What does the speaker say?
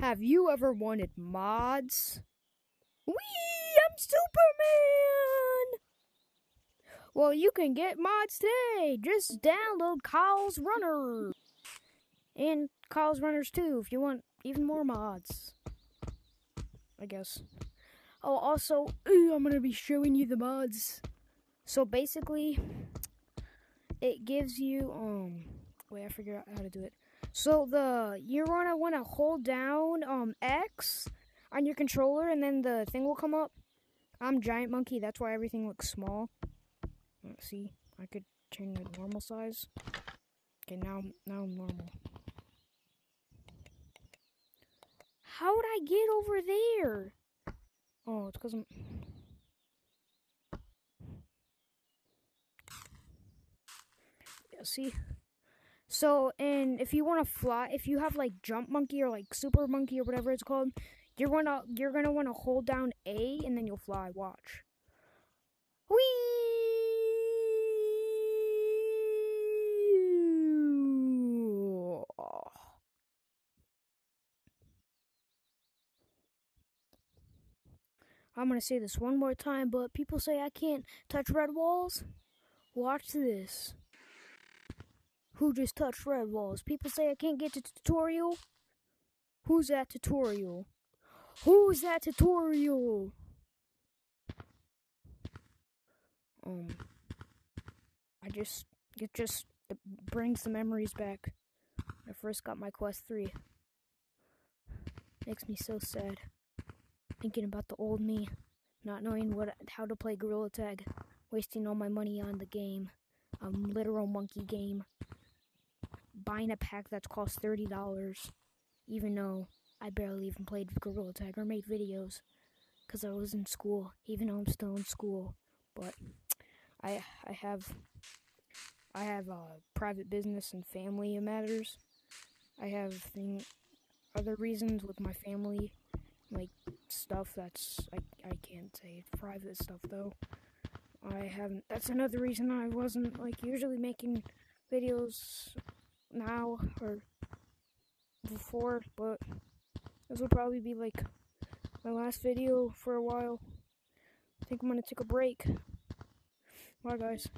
Have you ever wanted mods? Wee! I'm Superman! Well, you can get mods today. Just download Kyle's Runner. And Kyle's Runners too, if you want even more mods. I guess. Oh, also, I'm going to be showing you the mods. So basically, it gives you, um, wait, I figured out how to do it. So the, you're to want to hold down, um, X on your controller and then the thing will come up. I'm Giant Monkey, that's why everything looks small. Let's see, I could change the normal size. Okay, now, now I'm normal. How would I get over there? Oh, it's because I'm... Yeah, see? So, and if you want to fly, if you have like jump monkey or like super monkey or whatever it's called, you're gonna you're gonna want to hold down A and then you'll fly. Watch. Whee! I'm gonna say this one more time, but people say I can't touch red walls. Watch this. Who just touched red walls? People say I can't get to tutorial. Who's that tutorial? Who's that tutorial? Um, I just, it just it brings the memories back. I first got my Quest 3. Makes me so sad thinking about the old me, not knowing what how to play Gorilla Tag, wasting all my money on the game, a literal monkey game, buying a pack that's cost thirty dollars, even though I barely even played Gorilla Tag or made videos, because I was in school, even though I'm still in school, but I I have I have a uh, private business and family matters. I have thing other reasons with my family like stuff that's I I can't say it's private stuff though. I haven't. That's another reason I wasn't like usually making videos now or before, but this will probably be like my last video for a while. I think I'm gonna take a break. Bye, guys.